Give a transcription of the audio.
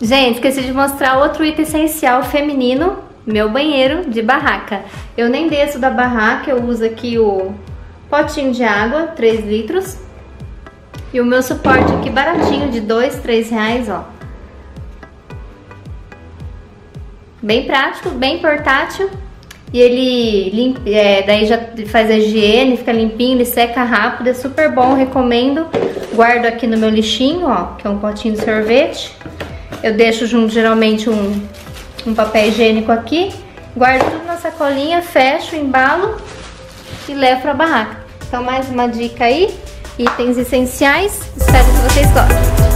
Gente, esqueci de mostrar outro item essencial feminino, meu banheiro de barraca. Eu nem desço da barraca, eu uso aqui o potinho de água, 3 litros. E o meu suporte aqui baratinho, de 2, 3 reais, ó. Bem prático, bem portátil. E ele limpa, é, daí já faz a higiene, fica limpinho, ele seca rápido, é super bom, recomendo. Guardo aqui no meu lixinho, ó, que é um potinho de sorvete. Eu deixo junto geralmente um, um papel higiênico aqui, guardo tudo na sacolinha, fecho, embalo e levo pra barraca. Então mais uma dica aí, itens essenciais, espero que vocês gostem.